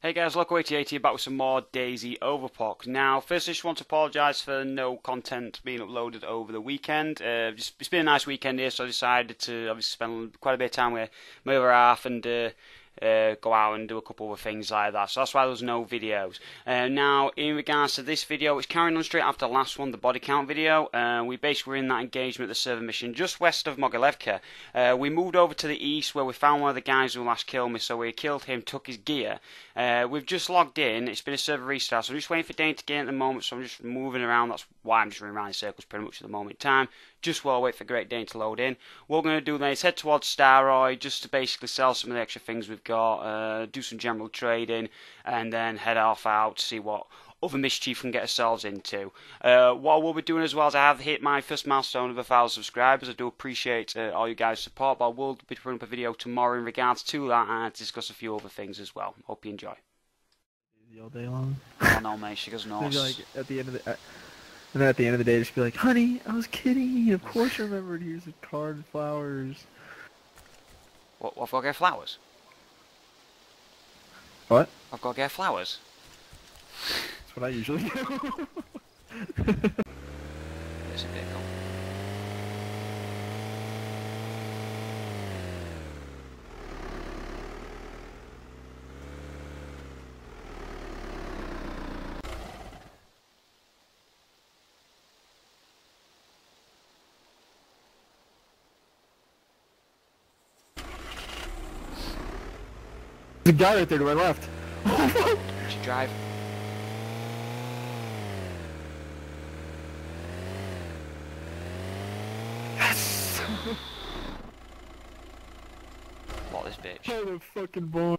Hey guys, Loco88 here back with some more DayZ Overpoch. Now, first I just want to apologise for no content being uploaded over the weekend. Uh, just, it's been a nice weekend here, so I decided to obviously spend quite a bit of time with my other half and uh, uh, go out and do a couple of things like that. So that's why there's no videos. Uh, now, in regards to this video, it's carrying on straight after the last one, the body count video. Uh, we basically were in that engagement, the server mission, just west of Mogilevka. Uh, we moved over to the east where we found one of the guys who last killed me, so we killed him, took his gear. Uh, we've just logged in. It's been a server restart, so I'm just waiting for Dane to get in at the moment, so I'm just moving around. That's why I'm just running around in circles pretty much at the moment in time just while I wait for Great Dane to load in. What we're going to do then is head towards Staroid just to basically sell some of the extra things we've got, uh, do some general trading, and then head off out to see what other mischief we can get ourselves into. Uh, what we'll be doing as well is I have hit my first milestone of a thousand subscribers. I do appreciate uh, all you guys' support, but I will be putting up a video tomorrow in regards to that and discuss a few other things as well. Hope you enjoy. All day long. Oh no, mate, she goes Maybe like at the end of the, uh, and then at the end of the day, just be like, "Honey, I was kidding. Of course, I remembered. Here's a card and flowers." What, what, to get flowers? What? I've got to get flowers. That's what I usually do. There's a vehicle. Guy right there to my left. Should drive. Yes. What this bitch? oh, the fucking boy.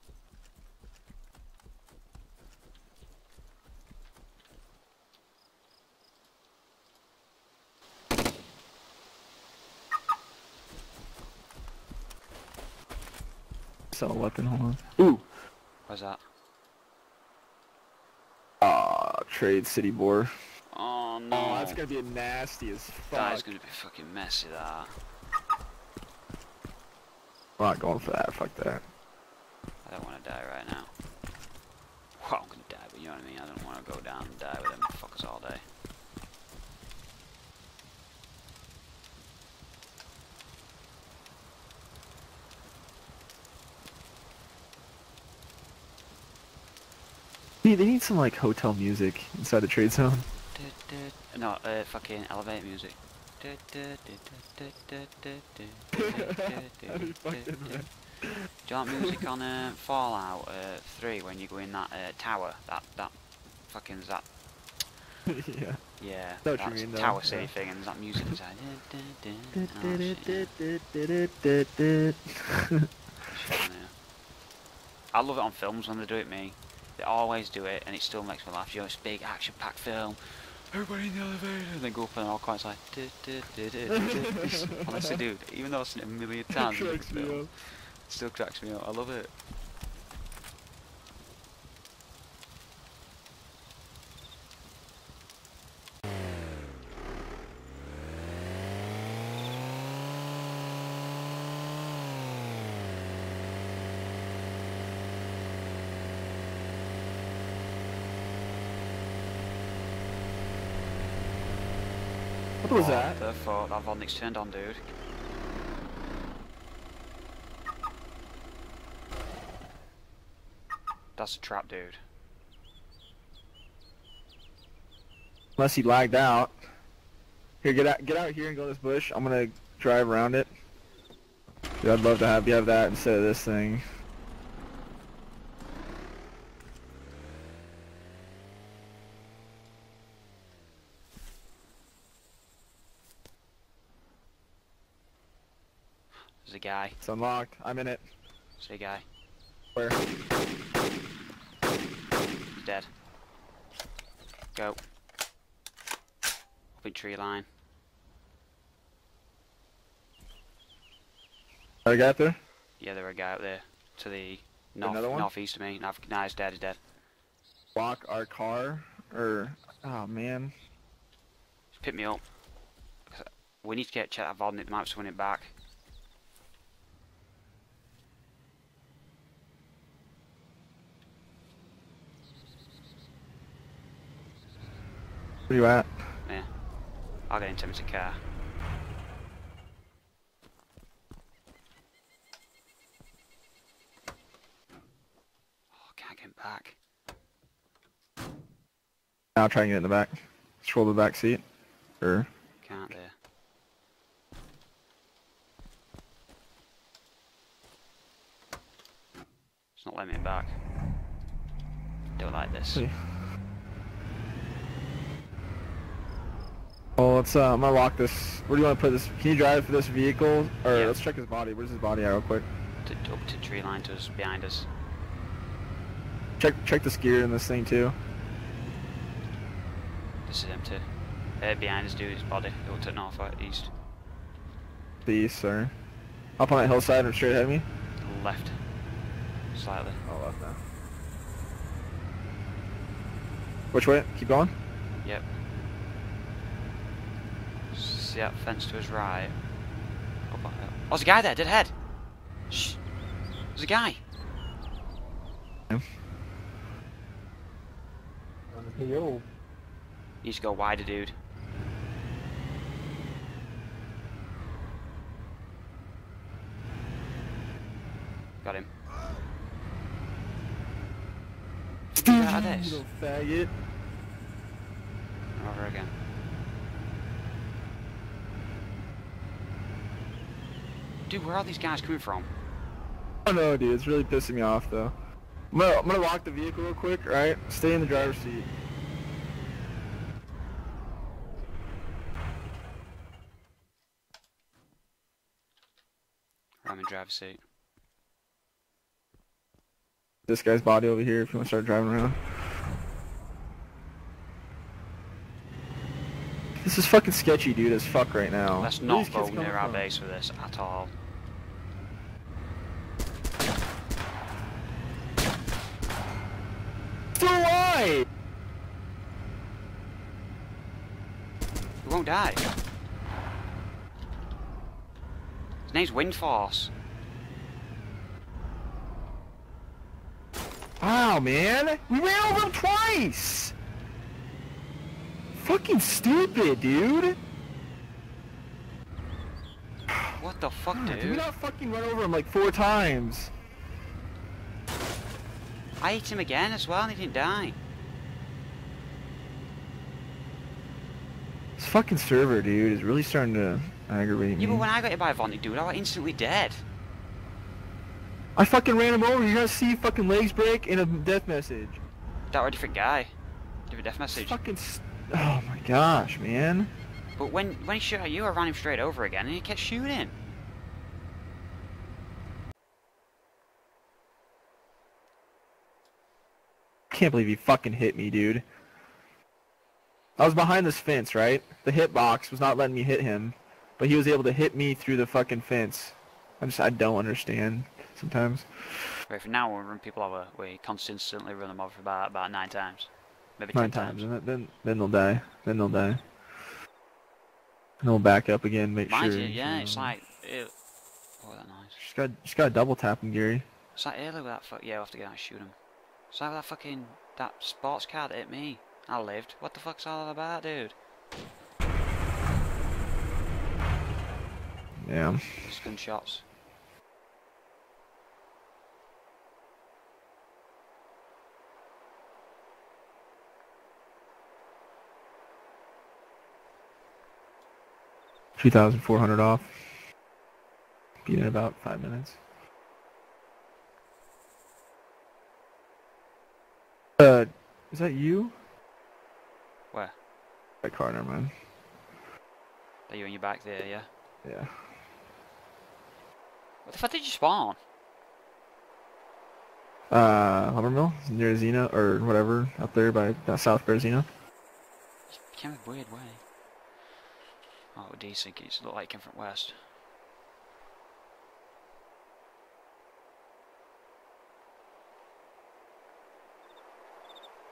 Sell a weapon, hold on. Ooh! That? Ah, trade city boar. Oh no. Oh, that's gonna be nasty as fuck. That is gonna be fucking messy. That. I'm not going for that, fuck that. I don't want to die right now. Well, I'm gonna die, but you know what I mean. I don't want to go down and die with them fuckers all day. They need some like hotel music inside the trade zone. No, uh, fucking elevator music. Do you want music on uh, Fallout uh, 3 when you go in that uh, tower? That that fucking that yeah. yeah that tower city yeah. thing and that music inside. Oh. I love it on films when they do it. Me, they always do it, and it still makes me laugh. You know, it's a big action-packed film. Everybody in the elevator, and they go up and all quiet. It's like, "Du- du- du- du- du- du." Honestly, dude, even though I've seen it a million times, in Cracks me up. it still cracks me up. I love it. What was oh, that? The fuck? That Vodnik's turned on, dude. That's a trap, dude. Unless he lagged out. Here, get out, get out here and go this bush. I'm gonna drive around it. Dude, I'd love to have you have that instead of this thing. There's a guy. It's unlocked. I'm in it. See a guy. Where? He's dead. Go. Up in tree line. I got there. Yeah, there a guy up there. To the north, northeast of me. No, nah, he's dead, he's dead. Block our car, or oh man. Just pick me up. We need to get check that Vodnik, they might swing it back. Where you at? Yeah. I'll get into Timothy's car. Oh, can't get back. I'll try and get in the back. Scroll the back seat. Or Can't there. It's not letting me back. Don't like this. See. Oh, let's uh, I'm gonna lock this. Where do you want to put this? Can you drive for this vehicle? Or Yeah. let's check his body. Where's his body at real quick? To, up to tree line to us, behind us. Check check the gear in this thing too. This is empty. Uh, behind us, dude's body. It looked at north or east. The east, sir. Up on that hillside and straight ahead of me? Left. Slightly. Oh, left now. Which way? Keep going. Yep. See that fence to his right? Up on hill. Oh, there's a guy there, dead ahead! Shh! There's a guy! Yo. Needs to go wider, dude. Got him. Dude, out of this. you little faggot. Over again. Dude, where are these guys coming from? I don't know, dude, it's really pissing me off though. I'm gonna, I'm gonna lock the vehicle real quick, right? Stay in the driver's seat. I'm in driver's seat. This guy's body over here if you want to start driving around. This is fucking sketchy, dude, as fuck right now. Let's not go near our base with this at all. Still alive! Won't die. His name's Windforce. Wow, man! We ran over him twice! Fucking stupid, dude! What the fuck, God, did we dude? not fucking run over him like four times? I hit him again as well and he didn't die. Fucking server, dude, is really starting to aggravate me. Yeah, but when I got hit by a Vodnik dude, I was instantly dead. I fucking ran him over. You're gonna see fucking legs break in a death message. That was a different guy. Different death It's message. fucking. St- oh my gosh, man. But when when he shot at you, I ran him straight over again and he kept shooting. Can't believe he fucking hit me, dude. I was behind this fence, right? The hitbox was not letting me hit him, but he was able to hit me through the fucking fence. I just I don't understand sometimes. Right, from now on, we run people over. We consistently run them over about about nine times, maybe Nine ten times, times. and then then they'll die. Then they'll die. And they'll back up again, make Mind sure. you, yeah, you it's like, ew. oh, that nice. Just got just got to double tap him, Gary. It's like earlier with that fuck. Yeah, we'll have to get out and shoot him. It's like that fucking that sports car that hit me. I lived. What the fuck's all that about, dude? Yeah. Just gunshots. Two thousand four hundred off. Be in about five minutes. Uh, is that you? That car, never. Are you in your back there? Yeah. Yeah. What the fuck did you spawn? Uh, Lumbermill near Xena or whatever up there by uh, South Berezino. Came a weird way. Oh, decent. It looked like it came from west.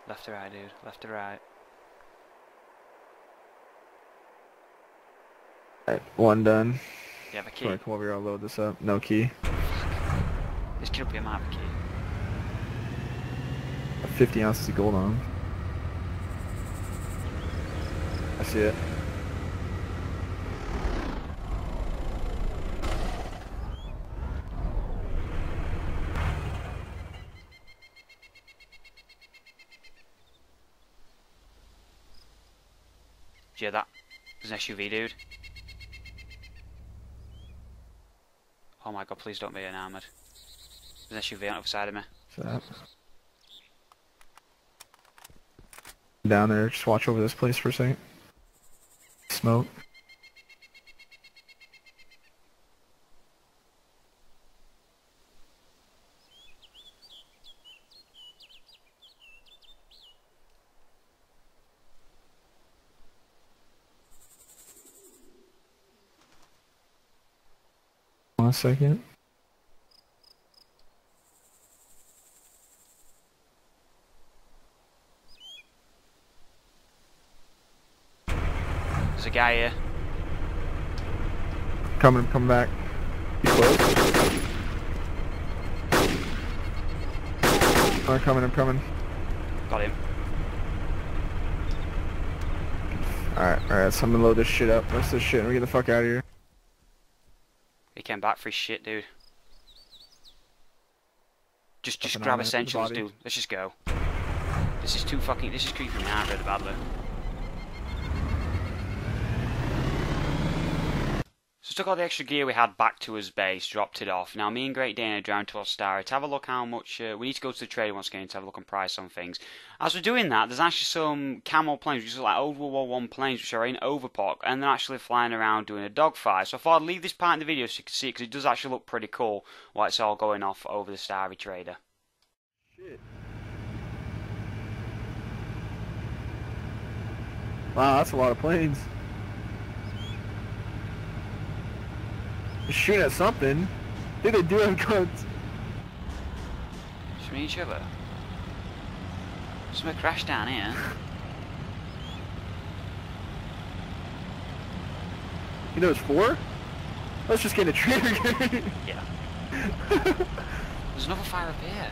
Left to right, dude. Left to right. Alright, one done. You have a key. Sorry, come over here. I'll load this up. No key. This kid will be a map key. 50 ounces of gold on. I see it. Do you hear that? There's an SUV, dude. My god, please don't be enamoured. There's an SUV on the other side of me. That? Down there, just watch over this place for a second. Smoke. One second. There's a guy here. Coming, come back. You close? I'm coming, I'm coming. Got him. Alright, alright, so I'm gonna load this shit up. Rest this shit and we get the fuck out of here. Back for his shit, dude. Just, just grab on it, the essentials, dude. Let's just go. This is too fucking. This is creeping me out really badly. Took all the extra gear we had back to his base, dropped it off. Now me and Great Dane are down to our star to have a look how much uh, we need to go to the trader once again to have a look on price on things. As we're doing that, there's actually some camel planes, which are like old World War One planes, which are in Overpoch, and they're actually flying around doing a dogfight. So I thought I'd leave this part in the video so you can see because it does actually look pretty cool while it's all going off over the Stary Trader. Shit. Wow, that's a lot of planes. Shooting at something. I think they do have guns. Shooting each other. Something crashed down here. You know it's four? Let's just get a trigger. Yeah. There's another fire up here.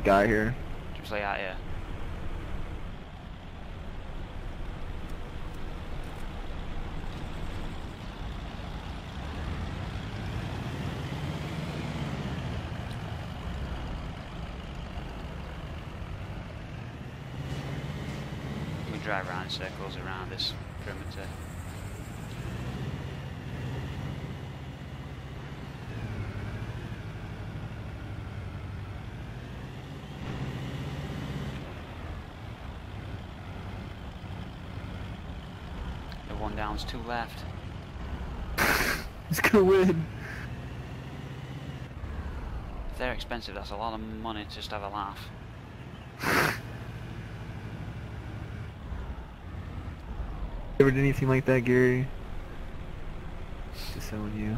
A guy here. Just lay out here. We drive around in circles around this perimeter. Down's two left. He's gonna win. If they're expensive, that's a lot of money to just have a laugh. Ever did anything like that, Gary? Disown you.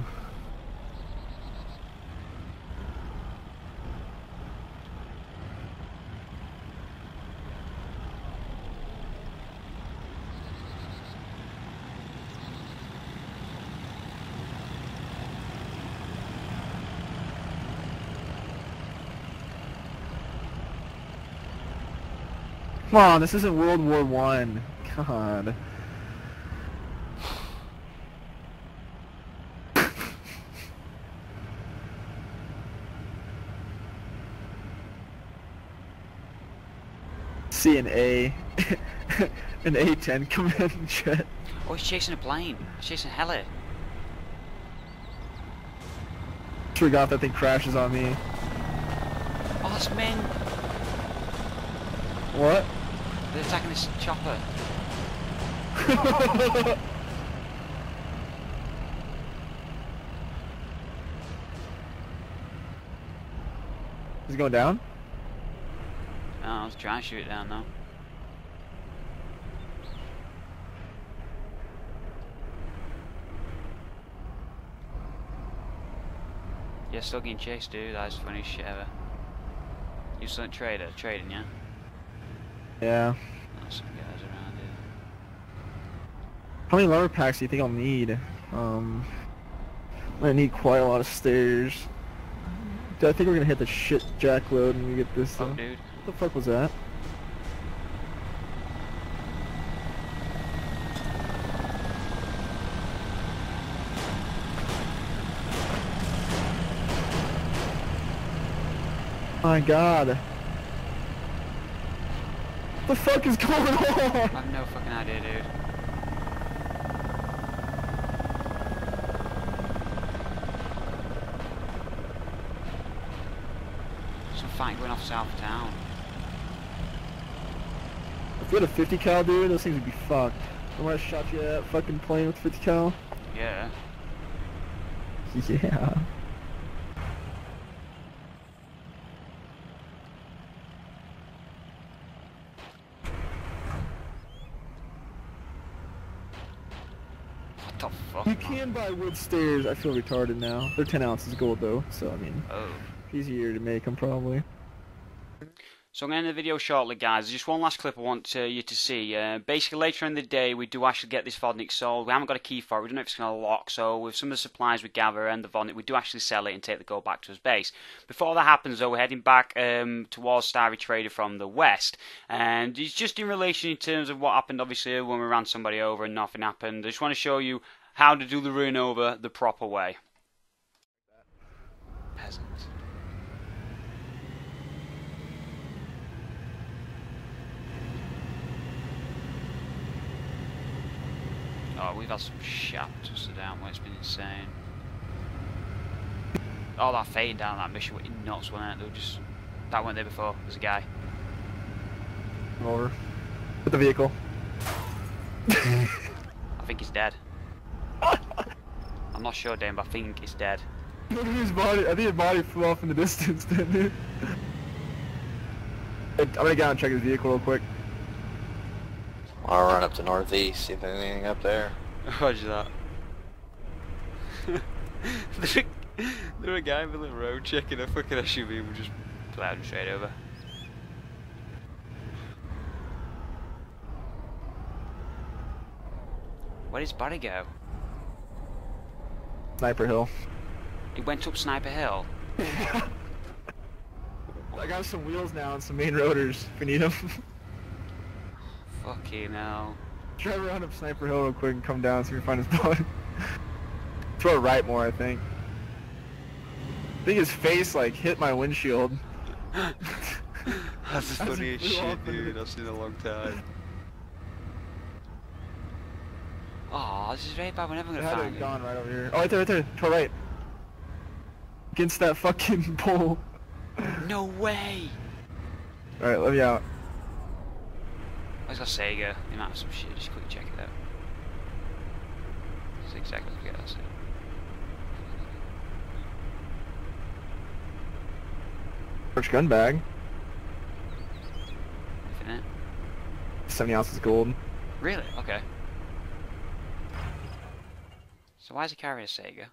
Come on, this isn't World War One. God. See an A, an A10 command jet. Oh, he's chasing a plane. He's chasing a heli. Forgot that thing crashes on me. Oh, that's men. What? They're attacking this chopper. Is it going down? Oh, I was trying to shoot it down though. Yeah, still getting chased, dude. That's the funniest shit ever. You still a trader, trading, yeah? Yeah. Some guys around here. How many lumber packs do you think I'll need? Um, I'm gonna need quite a lot of stairs. Dude, I think we're gonna hit the shit jack load when we get this. Oh, dude. What the fuck was that? My god. What the fuck is going on? I have no fucking idea, dude. Some fight going off south of town. If we had a 50 cal, dude, those things would be fucked. Remember I shot you at fucking plane with 50 cal? Yeah. Yeah. What the fuck? You man? buy wood stairs. I feel retarded now. They're 10 ounces gold though, so I mean, Oh. easier to make them probably. So I'm going to end the video shortly, guys. Just one last clip I want uh, you to see. Uh, basically, later in the day, we do actually get this Vodnik sold. We haven't got a key for it. We don't know if it's going to lock. So with some of the supplies we gather and the Vodnik, we do actually sell it and take the gold back to his base. Before that happens, though, we're heading back um, towards Stary Trader from the west. And it's just in relation in terms of what happened, obviously, when we ran somebody over and nothing happened. I just want to show you how to do the run over the proper way. Peasant. Oh, we've had some sharp twisted down where it's been insane. Oh, that fade down that mission went nuts, wasn't it? They were just that went there before. There's a guy. Over. With the vehicle. I think he's dead. I'm not sure, Dan, but I think he's dead. Look at his body. I think his body flew off in the distance, didn't it? I'm gonna go out and check his vehicle real quick. I'll run up to northeast, see if there's anything up there. Roger that. there, there a guy in the middle road checking a fucking SUV and we just plowed him straight over. Where did his body go? Sniper Hill. He went up Sniper Hill. I got some wheels now and some main rotors if you need them. Fucking hell. Drive around up Sniper Hill real quick and come down so we can find his body. Throw right more, I think. I think his face like hit my windshield. That's the As shit, dude. I've seen in a long time. This is very bad. We're never It gonna find have gone right over here. Oh, right there, right there. To right. Against that fucking pole. No way! Alright, let me out. I was got Sega. They might have some shit. Just quickly check it out. That's exactly what that's it. First gun bag. Infinite. 70 ounces gold. Really? Okay. So why is he carry a Sega?